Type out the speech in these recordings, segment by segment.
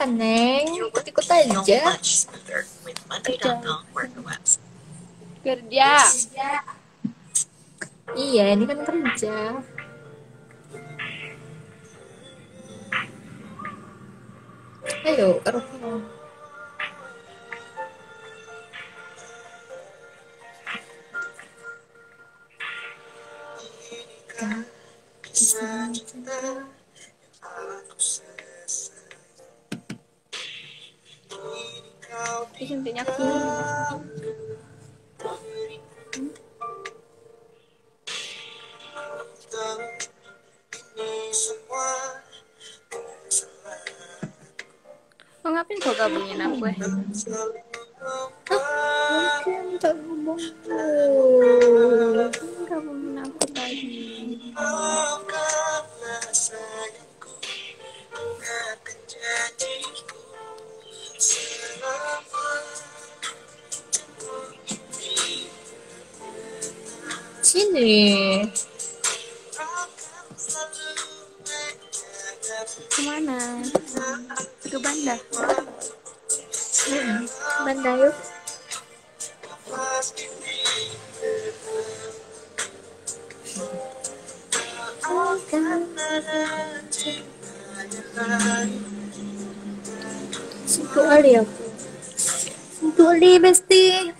apa neng. Ikut-ikut aja. kerja. Iya ini kan kerja. Ayo karaoke Ke mana? Ke Banda. Hmm, Banda yuk. Sentuh Ali aku Sentuh Ali besti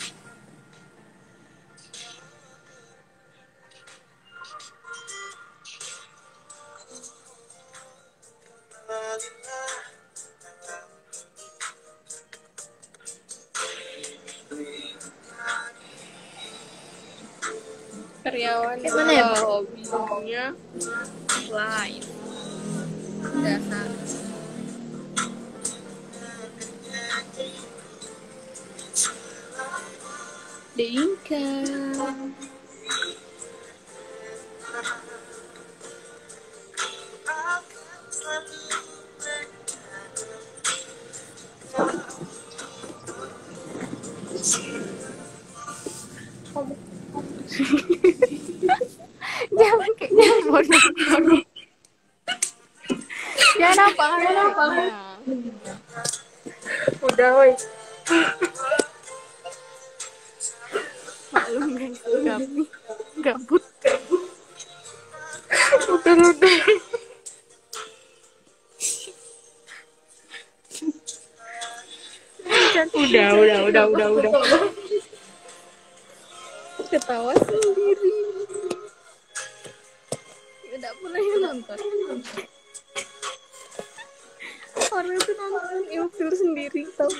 Maklum guys, kami gabut. Udah udah Udah udah udah. Udah udah Ketawa sendiri. Udah pernah yang nonton. Orang itu nonton ilfil sendiri tau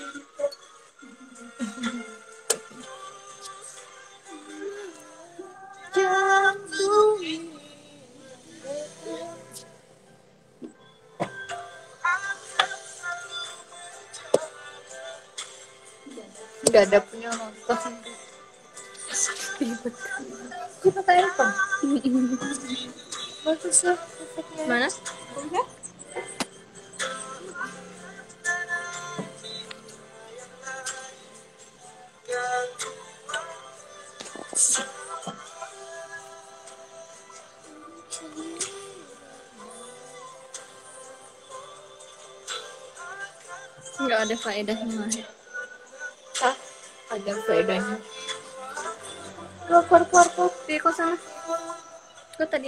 ada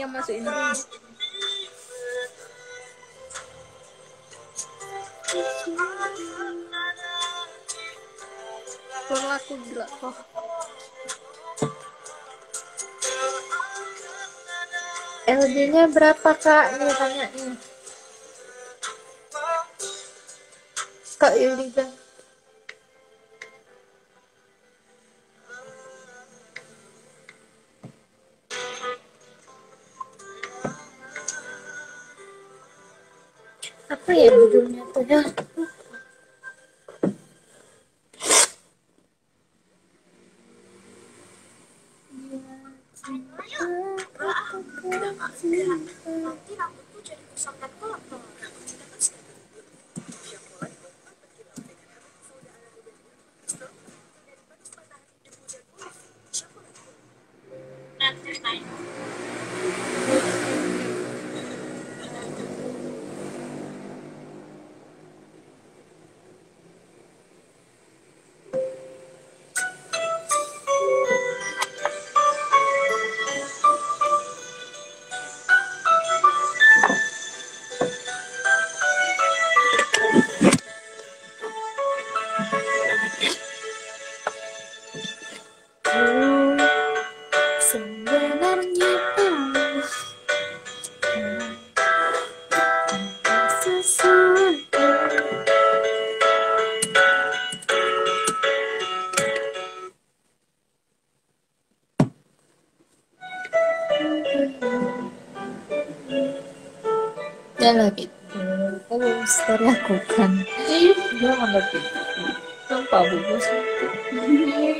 yang masukin dulu Keluar aku gila kok LD-nya berapa kak? Nih tanya nih. Kak Yulida. Apa ya judulnya dari aku kan dia mana tuh tanpa bubus itu sebenarnya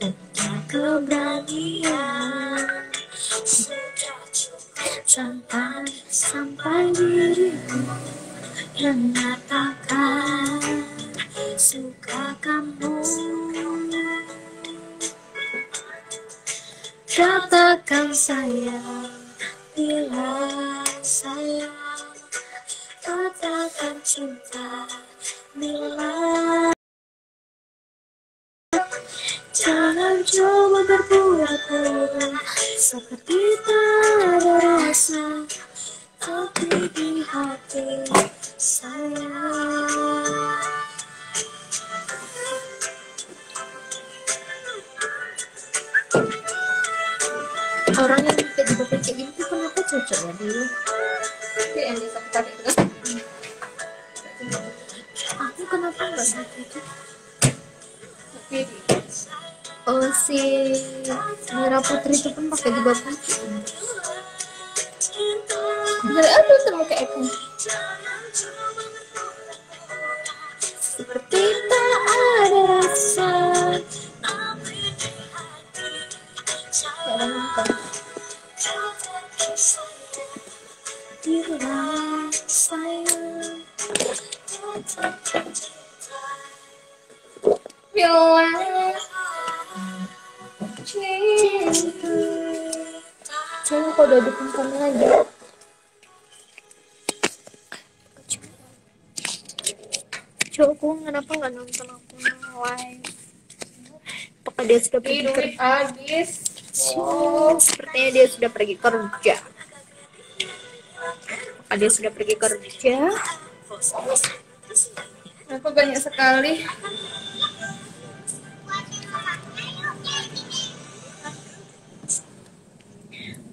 punya keberanian sudah cukup sampai sampai diriku mengatakan suka kamu katakan sayang. Bila sayang katakan cinta. Bila seperti tak ada rasa tapi di hati sayang orang yang kayak bawah kayak gini tuh kenapa cocok ya dulu Putri itu pun pakai di bawah dari apa mau kayak aku seperti tak ada rasa kayak orang nonton kau udah dukung kami lagi Coba aku kenapa nggak nonton aku live Apakah dia sudah pergi kerja? habis Oh, sepertinya dia sudah pergi kerja. Apakah dia sudah pergi kerja? Kenapa banyak sekali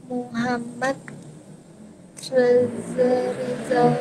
Muhammad Rizal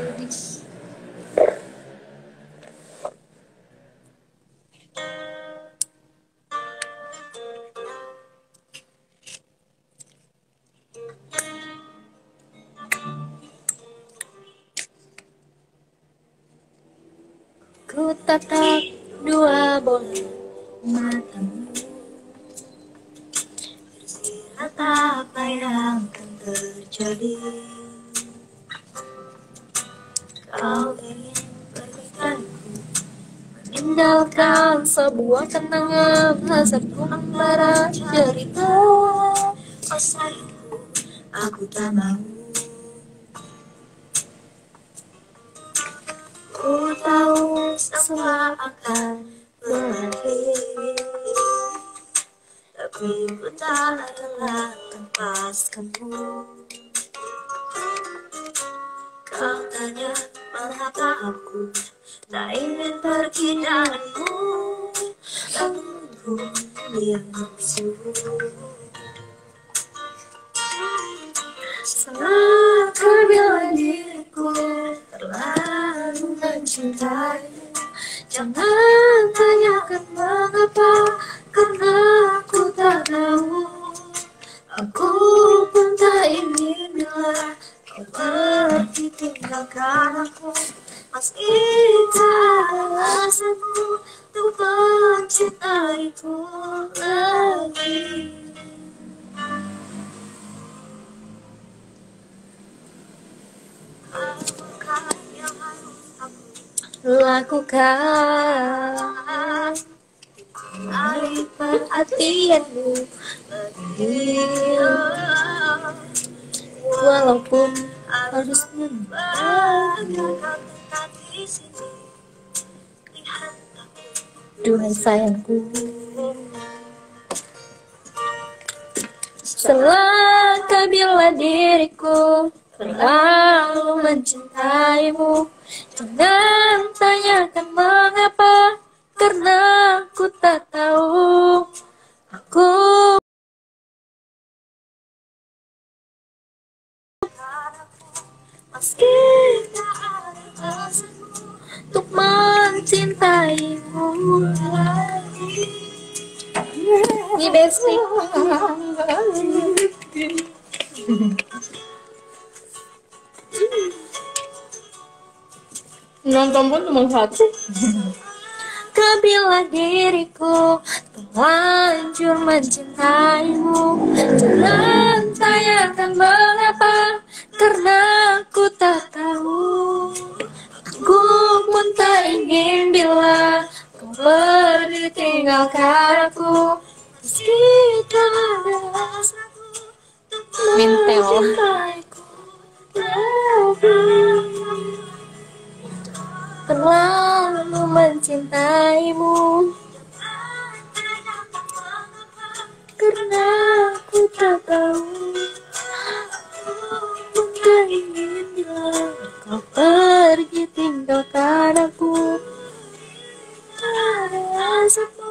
Hasratku membara cerita. Masa itu aku tak mau. Ku tahu semua akan berakhir Tapi ku tak rela tanpa kamu Kau tanya mengapa aku tak ingin pergi Aku yang nafsu Hari perhatianmu Walaupun harus Duhai sayangku. Selangkah bila diriku terlalu mencintaimu. Jangan tanyakan mengapa? Karena aku tak tahu. Aku Meski tak ada Untuk mencintaimu. Lagi Ini basic Nonton pun cuma satu. Kebila diriku terlanjur mencintaimu. Jangan tanyakan mengapa? Karena aku tak tahu. Aku pun tak ingin bila Kau pergi tinggalkan aku. Meski tak ada rasaku Mintel. Terlalu mencintaimu. Karena aku tak tahu tak ingin bila kau pergi tinggalkan aku. Tak ada asamu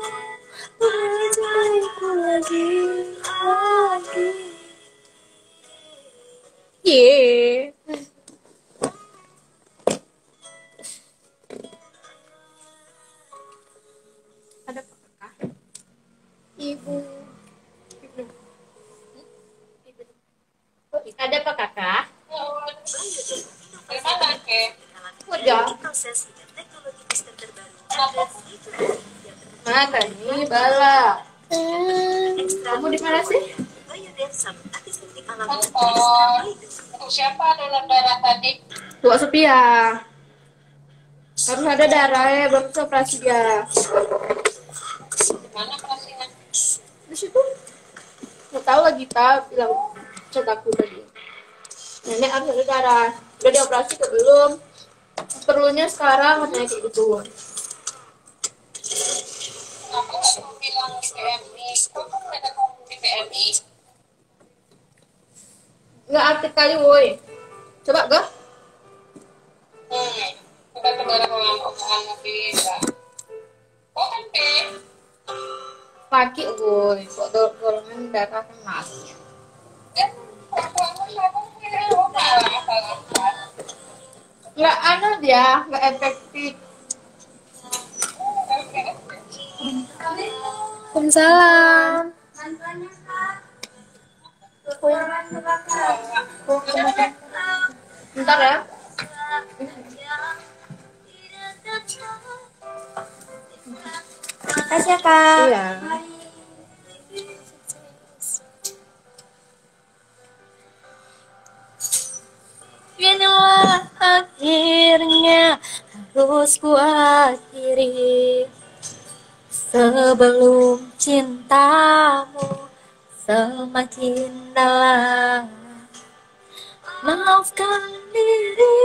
ya, operasi dia. Mana operasinya? Di situ. Nggak tahu lagi kak bilang chat aku tadi. Nenek harus ada darah. Udah dioperasi ke belum? Perlunya sekarang katanya kayak gitu. Aku bilang di PMI. Kok ada di PMI? Nggak aktif kali woi. Coba gak? Pe? Pagi kan. Kan perempuan siapa punya obat asal-asal. Nggak dia, nggak efektif. Waalaikumsalam. Bentar ya. Makasih ya kak. Iya. Inilah akhirnya harus ku akhiri Sebelum cintamu semakin dalam Maafkan diri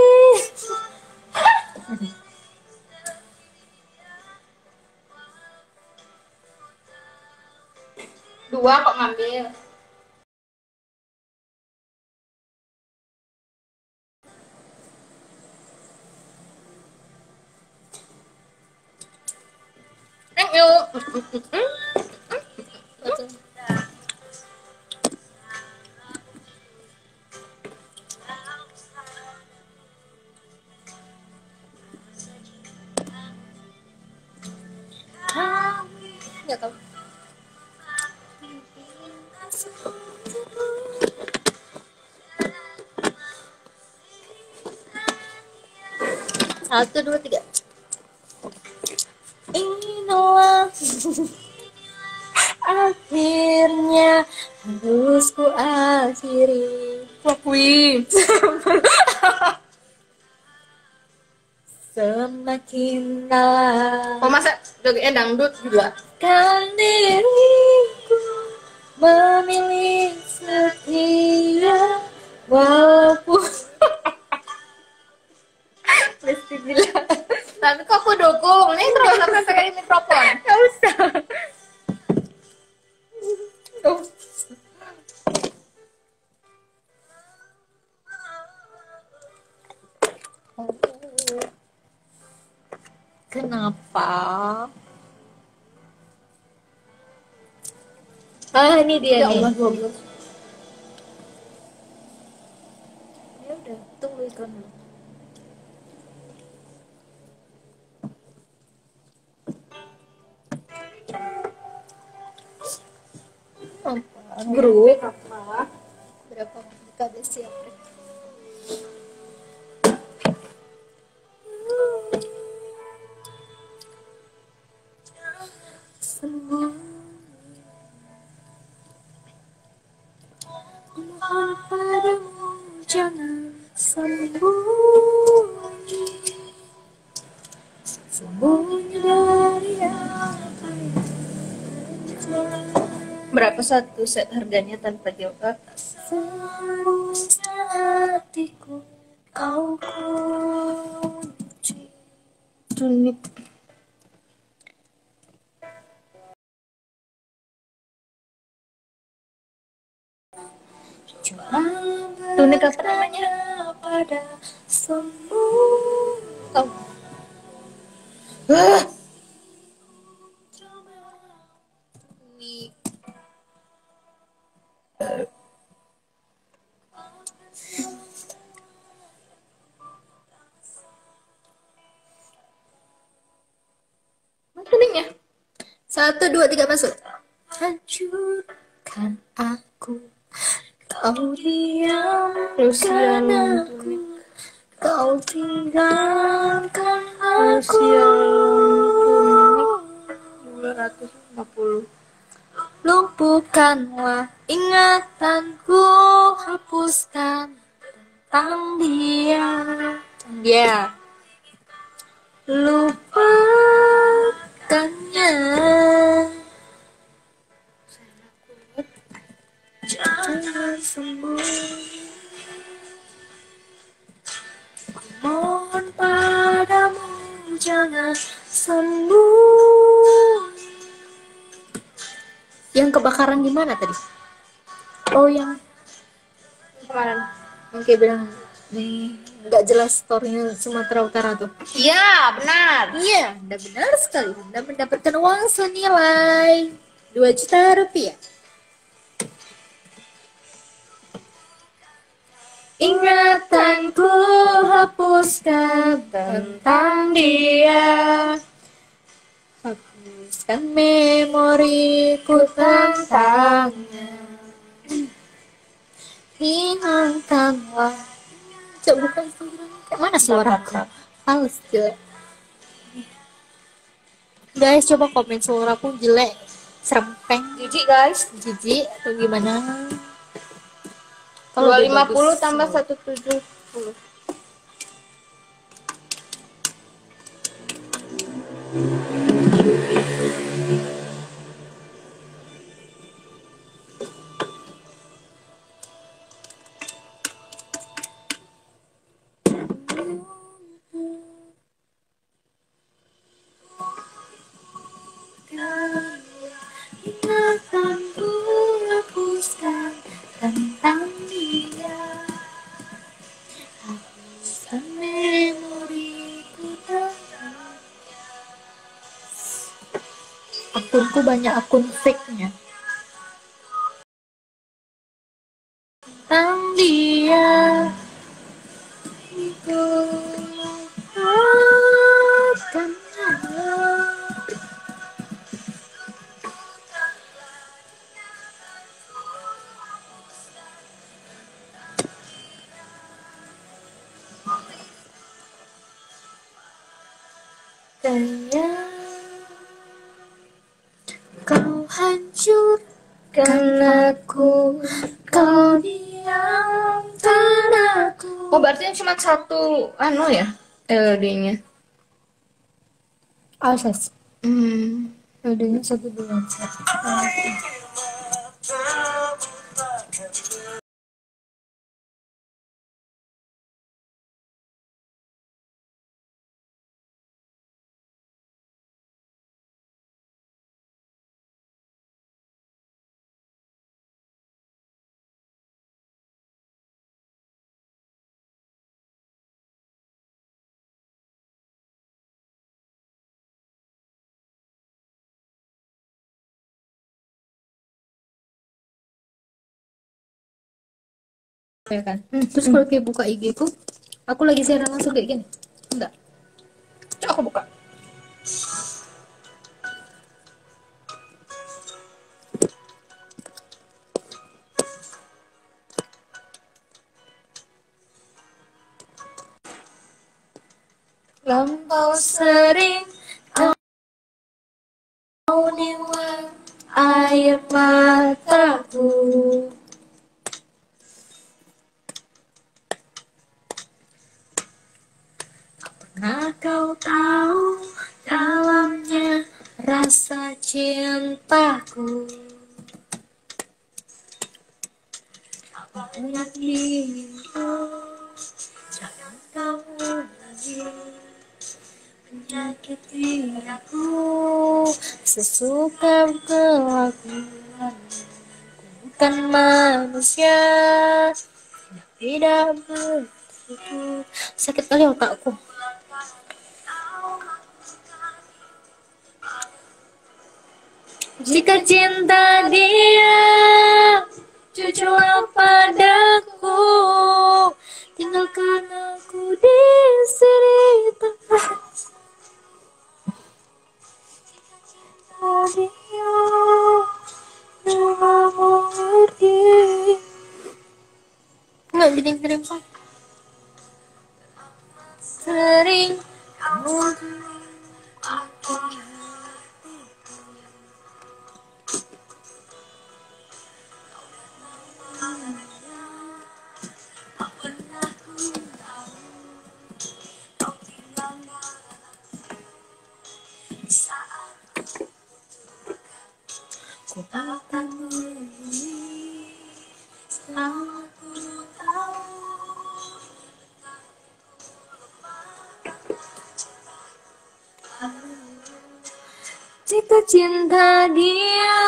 Dua kok ngambil. Thank you. Nggak tahu. Satu, dua, tiga. Inilah akhirnya harus ku akhiri Wih. semakin dalam. Oh masa jogetnya dangdut juga? Kan diriku memilih setia walaupun Tapi kok aku dukung, ini terus sampai pegang mikrofon. nggak usah Tuh. kenapa ah ini dia Ya nih Allah, 12. ya udah tunggu iklan dulu grup Apa? berapa kita ada siap deh. Semua Mohon padamu jangan sembunyi Sembunyi dari apa yang terjadi Berapa satu set harganya tanpa jauh ke atas? Seharusnya hatiku kau kunci Tunip. Jangan Tunik apa namanya? pada semua Oh. Ah. Satu, dua, tiga, masuk. hancurkan aku. Kau diam Kasihan. aku. Kau tinggalkan aku. Kasihan 250. Lumpuhkanlah ingatanku Hapuskan tentang dia. Dia Lupakannya Jangan sembunyi Mohon padamu jangan sembunyi Yang kebakaran di mana tadi? Oh yang Kemarin. Oke bilang nih nggak jelas storynya Sumatera Utara tuh. Iya, benar. Iya, udah benar sekali. Anda mendapatkan uang senilai 2 juta rupiah. Ingatanku hapuskan tentang dia Hapuskan memoriku tentangnya Hilangkanlah Coba bukan Kayak mana suaraku? Halus jelek Guys coba komen suaraku jelek Serempeng Jijik, guys. Jijik atau gimana Kalau udah 250 bagus, tambah semua. 170. Ingatanku banyak akun fake-nya no ya LD-nya? Alses. Hmm. LD-nya satu bulan. Ya kan? Terus kalau kayak buka IG ku aku lagi siaran langsung kayak gini. Enggak. Coba aku buka. lampau sering kau niwan air mataku Pernah kau tahu dalamnya rasa cintaku? Banyak dirimu Jangan kamu lagi Menyakiti aku. Sesuka kelakuan Bukan manusia Tidak begitu Sakit kali otakku Jika cinta dia Jujurlah padaku cinta dia.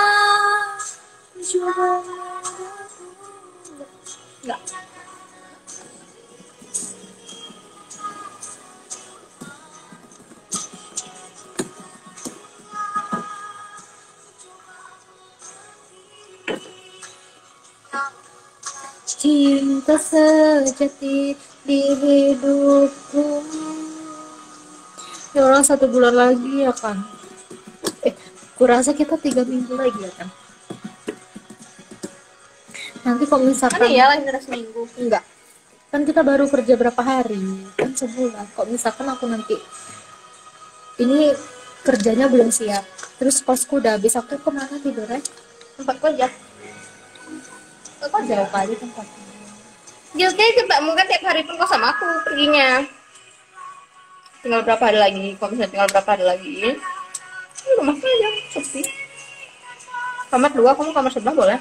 Cinta sejati di hidupku. Ya orang satu bulan lagi ya kan kurasa kita tiga minggu lagi ya kan Nanti kalau Kan misalkan iya lagi ada seminggu. Enggak Kan kita baru kerja berapa hari Kan sebulan Kok misalkan aku nanti Ini kerjanya belum siap Terus kosku udah habis Aku ke mana tidurnya? Tempatku aja. Kok jauh kali tempatnya Guilty coba mungkin tiap hari pun kau sama aku perginya. Tinggal berapa hari lagi? Kalau misalnya tinggal berapa hari lagi? Ini rumahku aja sepi. Kamar dua, kamu kamar sebelah boleh?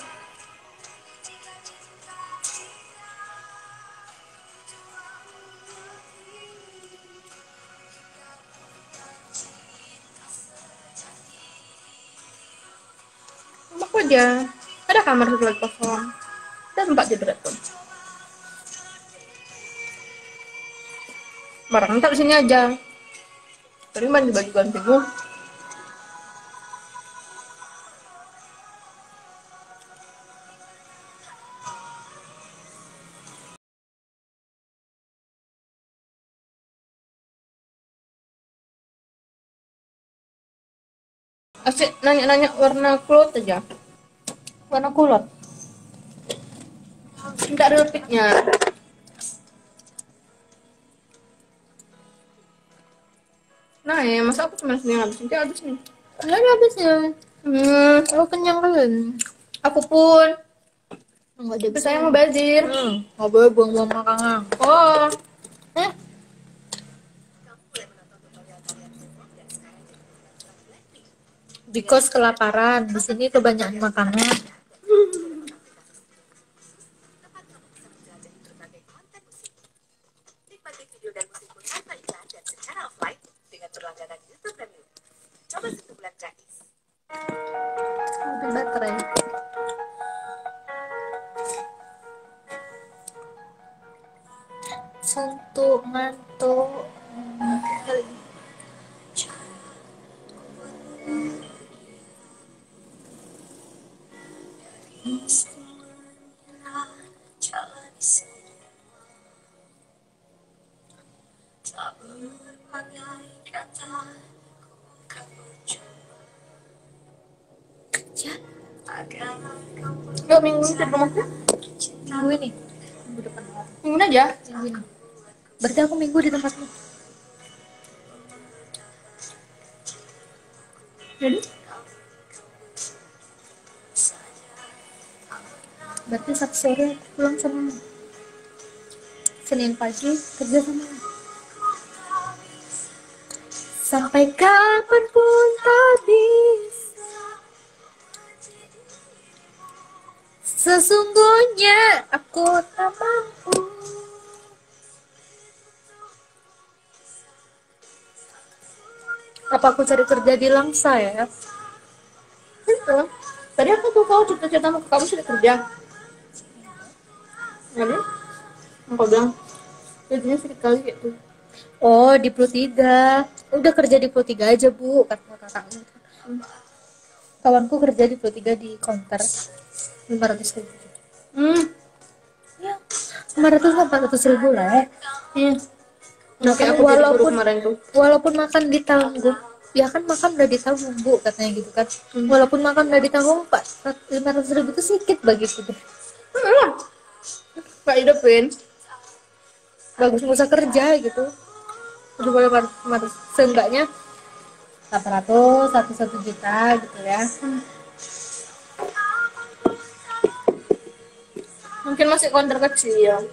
Rumahku aja. Ada kamar lagi kosong. Ada tempat tidur pun. barang tak sini aja tadi mandi Asik nanya-nanya warna cloth aja. Warna kulot Minta real pic-nya Nah ya masa aku cuma sini habis nanti habis nih Enggak ada habisnya Hmm, Aku kenyang kan aku pun. Enggak ada Tapi saya mau bazir. Hmm, nggak boleh buang-buang makanan. Oh. Eh, di kos kelaparan. Di sini kebanyakan makanan. Nikmati video dan musikmu Ke rumahku. minggu ini minggu depan. Minggu ini aja. minggu ini berarti aku minggu di tempatmu. Jadi? Berarti sabtu sore aku pulang sama Senin pagi kerja sama sampai kapan pun tak bisa sesungguhnya aku tak mampu apa aku cari kerja di Langsa ya itu. Tadi aku tuh kau cerita-cerita sama kamu sudah kerja. Jadi, aku bilang, gajinya sedikit kali gitu. Oh, di Pro 3. Udah kerja di Pro 3 aja, Bu, kata kakaknya. Kawanku kerja di Pro 3 di counter 500 ribu. Hmm, Ya, 500 sampai 400 ribu lah ya. iya. Nah, aku Walaupun- kemarin tuh. Walaupun makan ditanggung, ya kan makan udah ditanggung, Bu, katanya gitu kan. Walaupun makan udah ditanggung, Pak, 500 ribu itu sedikit bagiku deh. Hmm. Gak hidupin. Bagus nggak usah kerja gitu. Udah boleh 500, seenggaknya 800, 1 1 juta gitu ya. Mungkin masih kontrak kecil.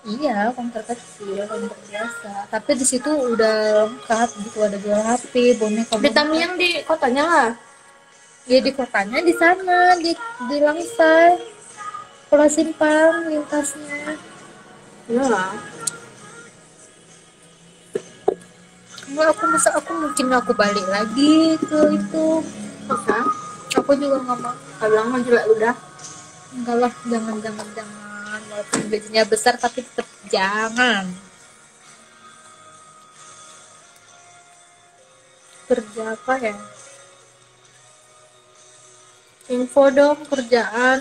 Iya, komputer kecil, komputer biasa. Tapi di situ udah lengkap gitu, ada jual HP, boneka. Di boneka. Tamiang di kotanya lah. Ya di kotanya di sana, di di Langsai. Pulau Simpang lintasnya. Lah. Enggak, aku masa aku mungkin aku balik lagi ke itu. Masa? Aku juga nggak mau. Gak bilang mau jelek udah. Enggak lah, jangan jangan jangan. Walaupun gajinya besar tapi tetap jangan. Kerja apa ya? Info dong kerjaan.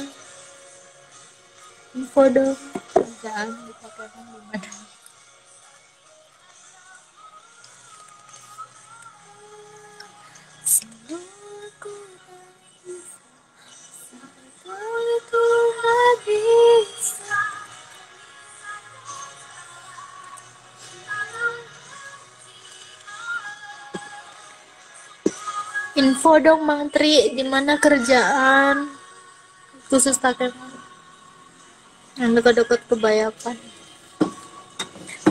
Info dong kerjaan di Pokemon gimana? Info dong Mang Tri, di mana kerjaan khusus Takemon yang dekat-dekat kebayakan.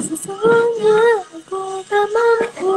Sesungguhnya aku tak mampu.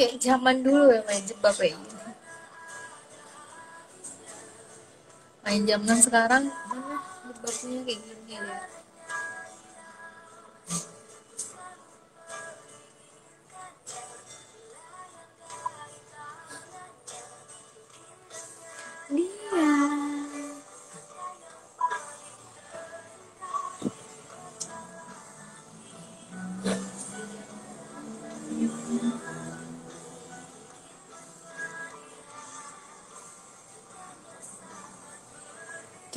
Kayak zaman dulu ya main jebak kayak gini. Main zaman sekarang mana jebaknya kayak gini ya.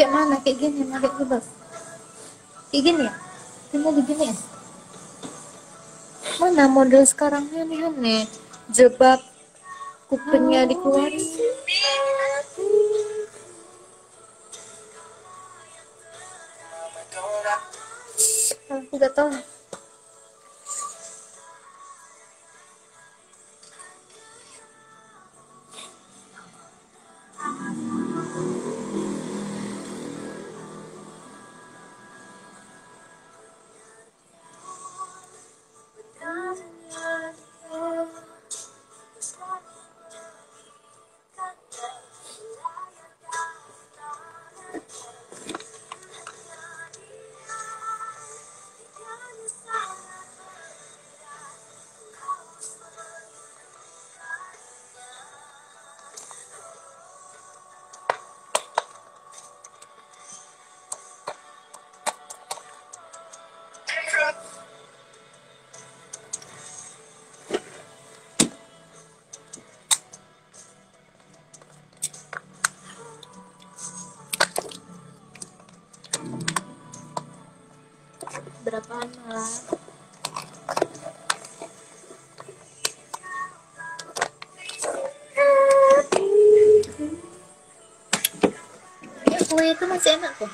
Kayak mana kayak gini mana kayak coba kayak gini ya? Ini begini ya? Mana model sekarangnya nih aneh jebak kupingnya dikeluarin. Aku gak tahu itu masih enak kok.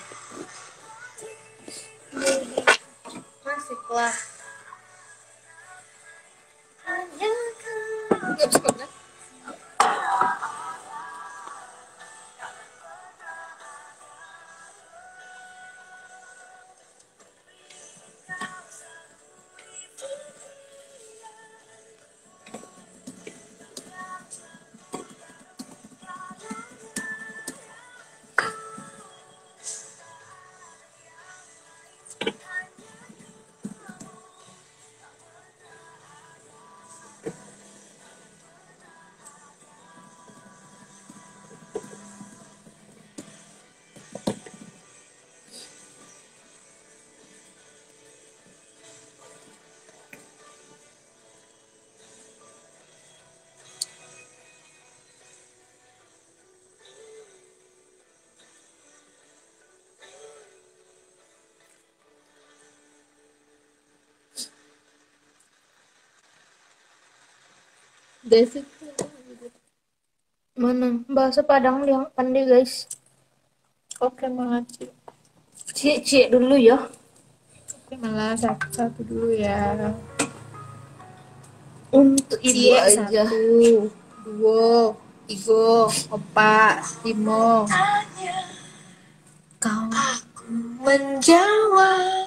Masih kelas. Hanya basic Mana? Bahasa Padang yang pandai guys. oke makasih Cie-cie dulu ya. oke malah satu, satu dulu ya Untuk ibu Cie aja. satu dua tiga empat lima kau menjawab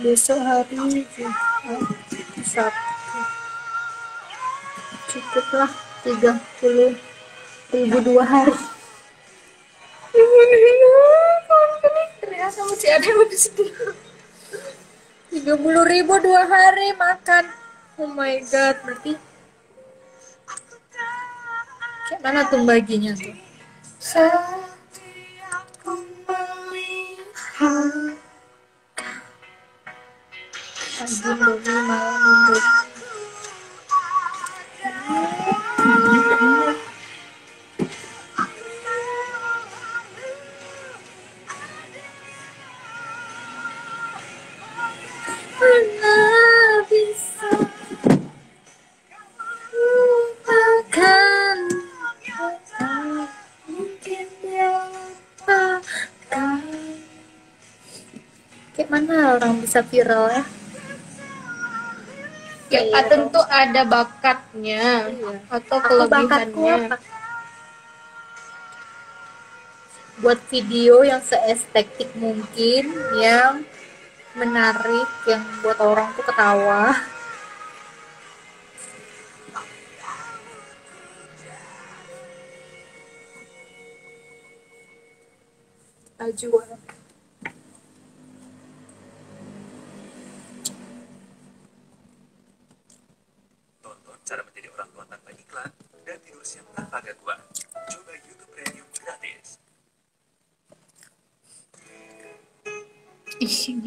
besok hari Jumat Sabtu cukuplah 30 ribu dua hari. Ternyata masih ada yang lebih sedih 30 ribu dua hari makan. Oh my god berarti kayak mana tuh baginya tuh bisa viral ya? ya Iya. tentu ada bakatnya atau Aku bakatku kelebihannya? Buat video yang seestetik mungkin Yang menarik Yang buat orang tuh ketawa Tajwa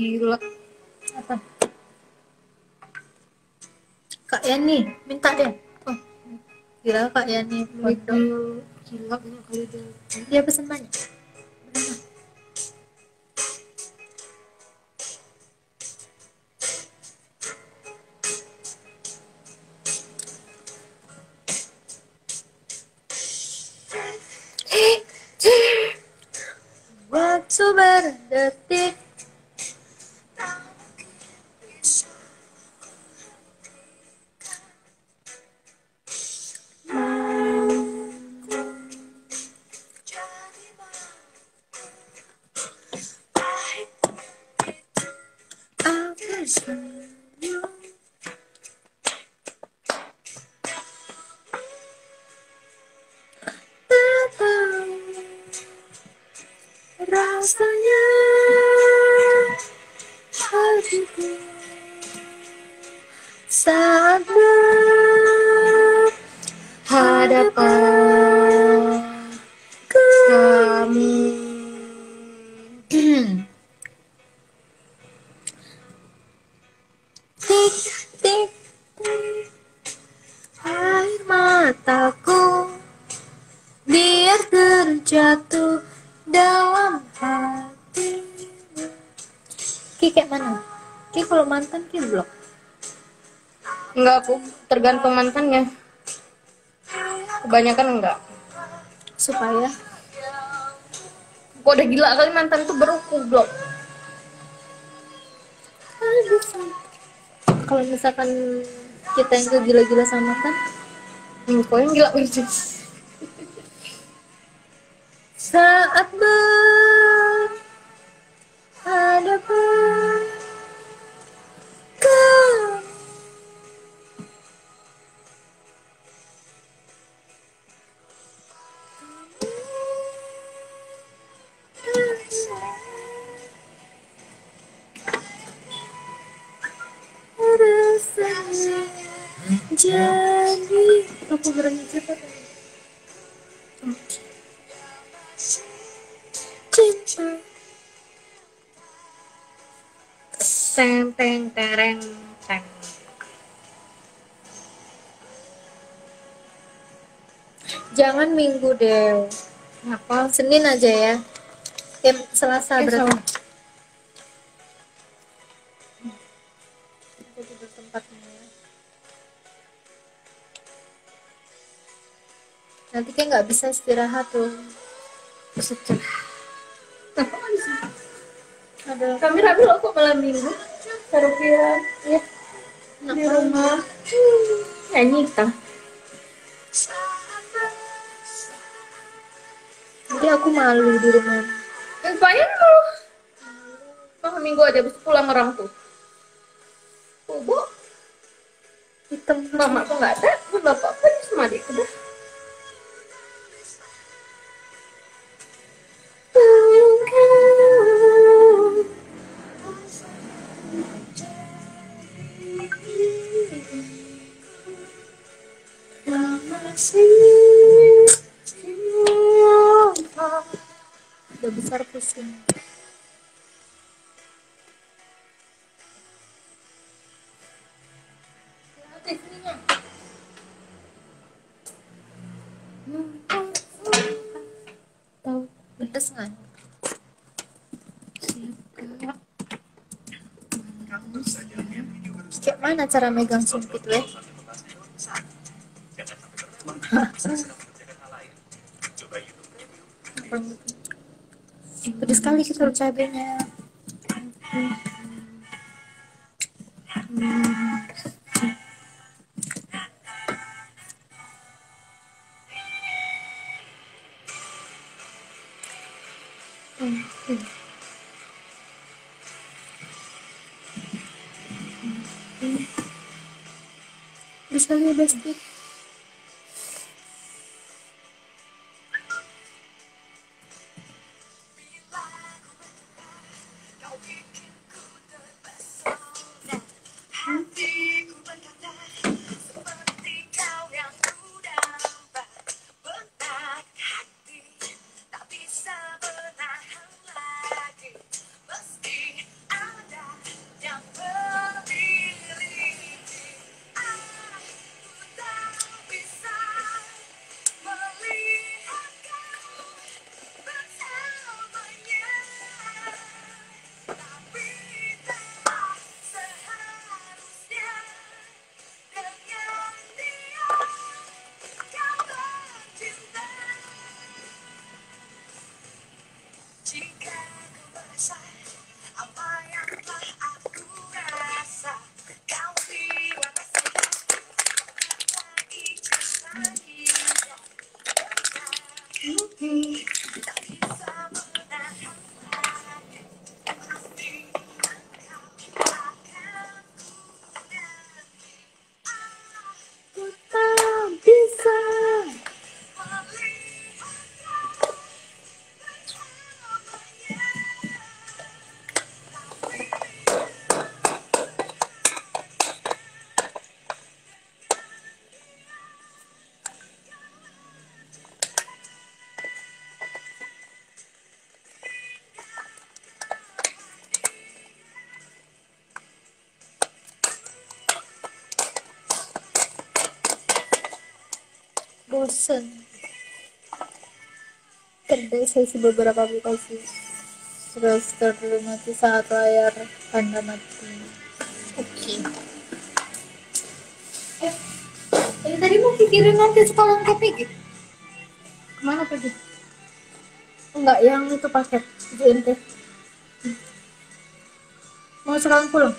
gila. Apa? Kak Yani minta deh. Oh gila Kak Yani. Gila gila kali dia. Dia pesen banyak kamu. tik tik tik air mataku biar terjatuh dalam hati Ki kayak mana? Ki kalau mantan Ki blok enggak aku tergantung mantannya kebanyakan enggak. Supaya? Kok udah gila kali mantan tuh baru aku blok kalau misalkan kita yang gila-gila sama mantan hmm, kok yang gila? Banget saat berhadapan Jangan minggu deh. Kenapa? Senin aja ya. Eh, Selasa Eh, berarti. Aku tidur tempatnya ya. Nanti kayak nggak bisa istirahat tuh. Secah. Ada Kami rapi loh kok malam minggu. Kira ya di rumah. Nyanyi kita. Aku malu di rumah. Ngapain lu? Malam minggu aja habis pulang orang tuh. Bu, Hitam. mama kok nggak ada? Bapak pergi sama adik udah. Kayak mana cara megang sumpit weh? Pedes sekali kita cabenya. Bisa lihat jika kau merasa apa yang Bosen. Terdeteksi beberapa aplikasi terus termati saat layar anda mati. Oke. Eh, Ini tadi mau pikirin nanti sekolah KPG. Ke mana pergi? Enggak, yang itu paket JNT. Mau sekarang pulang?